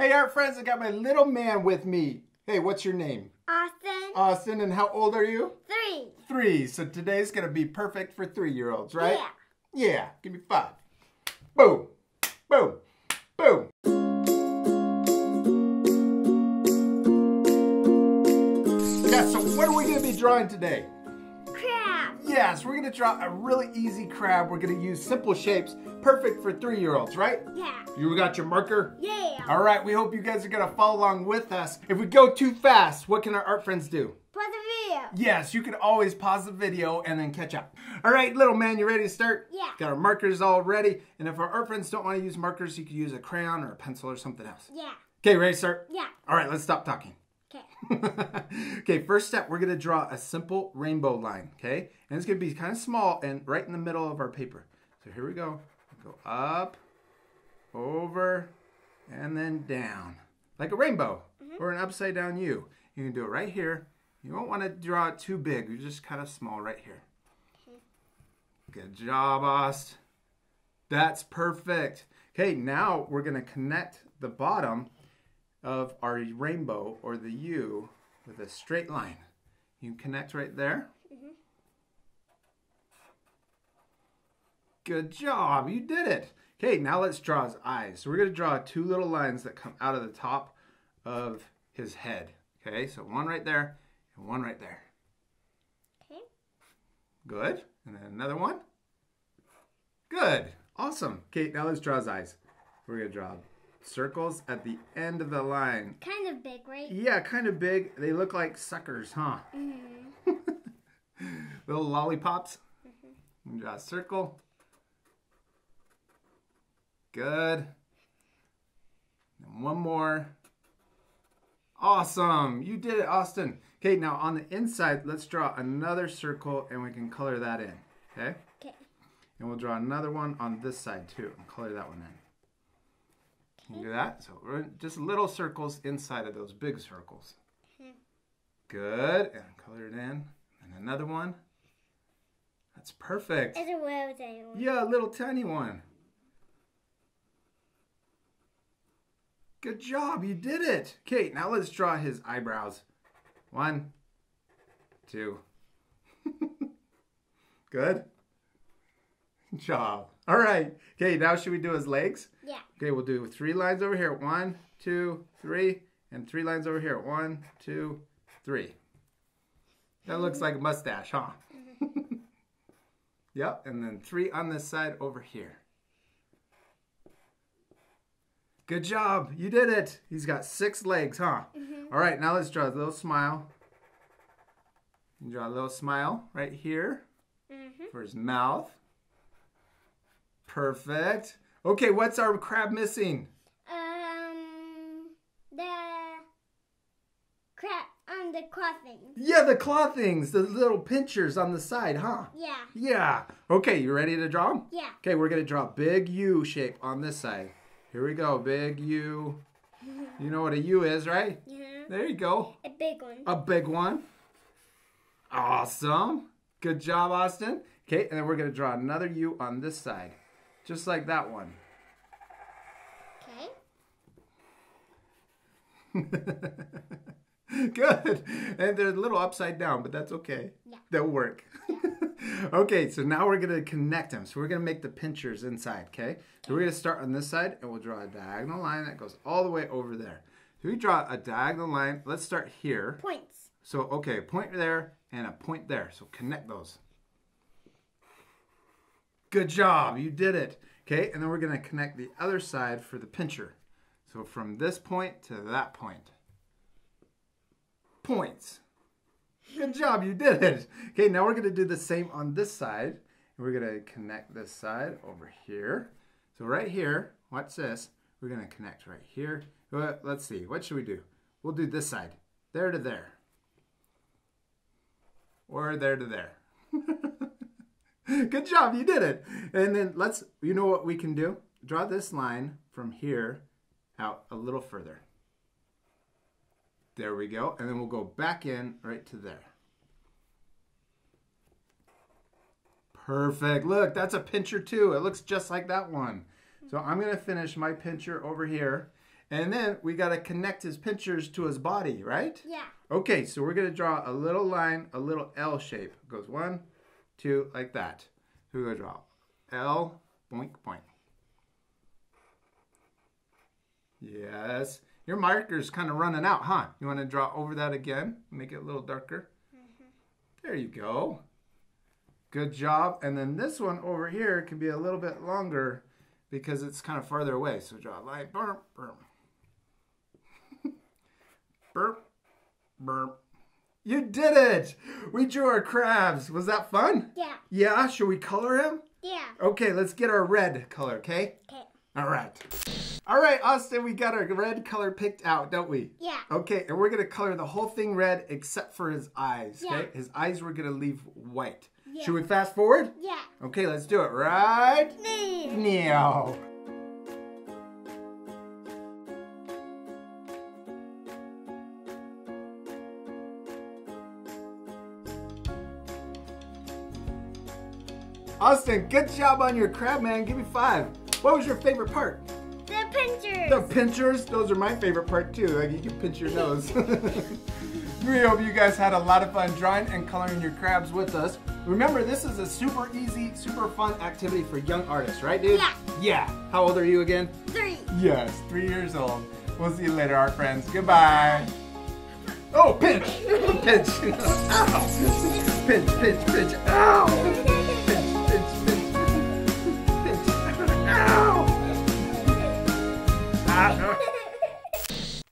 Hey, art friends, I got my little man with me. Hey, what's your name? Austin. Austin, and how old are you? Three. Three. So today's gonna be perfect for three-year-olds, right? Yeah. Yeah. Give me five. Boom. Boom. Boom. Yeah, so what are we gonna be drawing today? Crab. Yes, we're gonna draw a really easy crab. We're gonna use simple shapes, perfect for three-year-olds, right? Yeah. You got your marker? Yeah. All right, we hope you guys are gonna follow along with us. If we go too fast, what can our art friends do? Pause the video. Yes, you can always pause the video and then catch up. All right, little man, you ready to start? Yeah. Got our markers all ready. And if our art friends don't want to use markers, you could use a crayon or a pencil or something else. Yeah. Okay, ready to start? Yeah. All right, let's stop talking. Okay. okay, first step, we're gonna draw a simple rainbow line, okay? And it's gonna be kind of small and right in the middle of our paper. So here we go. Go up, over, and then down. Like a rainbow mm-hmm. or an upside down U. You can do it right here. You don't want to draw it too big. You're just kind of small right here. Good job, Ost. That's perfect. Okay, now we're gonna connect the bottom of our rainbow or the U with a straight line. You can connect right there. Mm-hmm. Good job, you did it. Okay, now let's draw his eyes. So we're gonna draw two little lines that come out of the top of his head. Okay, so one right there and one right there. Okay. Good. And then another one. Good. Awesome. Okay, now let's draw his eyes. We're gonna draw circles at the end of the line. Kind of big, right? Yeah, kind of big. They look like suckers, huh? Mm-hmm. Little lollipops. And Draw a circle. Good. And one more. Awesome. You did it, Austin. Okay, now on the inside, let's draw another circle and we can color that in. Okay? Okay. And we'll draw another one on this side too and color that one in. Can you do that? So we're in just little circles inside of those big circles. Hmm. Good. And color it in. And another one. That's perfect. It's a rose anyway. Yeah, a little tiny one. Good job, you did it. Okay, now let's draw his eyebrows. One, two. Good. Job. All right. Okay, now should we do his legs? Yeah. Okay, we'll do three lines over here. One, two, three, and three lines over here. One, two, three. That looks like a mustache, huh? yep, and then three on this side over here. Good job, you did it. He's got six legs, huh? All right, now let's draw a little smile. Draw a little smile right here Mm-hmm. for his mouth. Perfect. Okay, what's our crab missing? Um, the crab on the coffin. Yeah, the claw things, the little pinchers on the side, huh? Yeah. Yeah. Okay, you ready to draw them? Yeah. Okay, we're gonna draw a big U shape on this side. Here we go, big U. You know what a U is, right? Yeah. There you go. A big one. A big one. Awesome. Good job, Austin. Okay, and then we're gonna draw another U on this side, just like that one. Okay. Good. And they're a little upside down, but that's okay. Yeah. They'll work. Yeah. okay, so now we're going to connect them. So we're going to make the pinchers inside, okay? So we're going to start on this side and we'll draw a diagonal line that goes all the way over there. So we draw a diagonal line. Let's start here. Points. So, okay, a point there and a point there. So connect those. Good job. You did it. Okay, and then we're going to connect the other side for the pincher. So from this point to that point. Points. Good job. You did it. Okay, now we're going to do the same on this side. We're going to connect this side over here. So right here, watch this. We're going to connect right here. Let's see. What should we do? We'll do this side. There to there or there to there. Good job, you did it. And then let's, you know what we can do? Draw this line from here out a little further. There we go. And then we'll go back in right to there. Perfect. Look, that's a pincher too. It looks just like that one. So I'm going to finish my pincher over here. And then we got to connect his pinchers to his body, right? Yeah. Okay, so we're going to draw a little line, a little L shape. Goes one, two, like that. Who to draw? L, boink, boink. Yes. Your marker's kind of running out, huh? You want to draw over that again? Make it a little darker. Mm-hmm. There you go. Good job. And then this one over here can be a little bit longer because it's kind of farther away. So draw a line. Burp, burp. burp, burp. You did it! We drew our crabs. Was that fun? Yeah. Yeah? Should we color him? Yeah. Okay, let's get our red color, okay? Okay. All right. All right, Austin, we got our red color picked out, don't we? Yeah. Okay, and we're gonna color the whole thing red except for his eyes. Okay, Yeah. his eyes we're gonna leave white. Yeah. Should we fast forward? Yeah. Okay, let's do it. Right now. Austin, good job on your crab, man. Give me five. What was your favorite part? The pinchers. The pinchers, those are my favorite part too. Like you can pinch your nose. we hope you guys had a lot of fun drawing and coloring your crabs with us. Remember, this is a super easy, super fun activity for young artists, right, dude? Yeah. Yeah. How old are you again? Three. Yes, three years old. We'll see you later, our friends. Goodbye. Oh, pinch! pinch! Ow. Pinch, pinch, pinch. Ow!